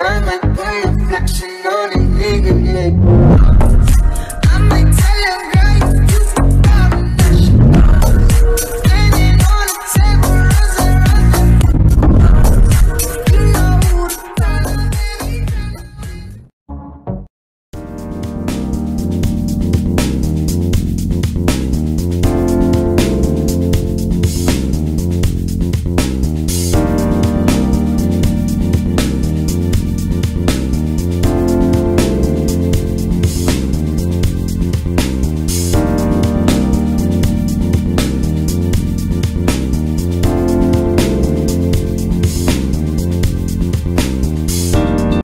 I'm like, flexion on a nigga, yeah.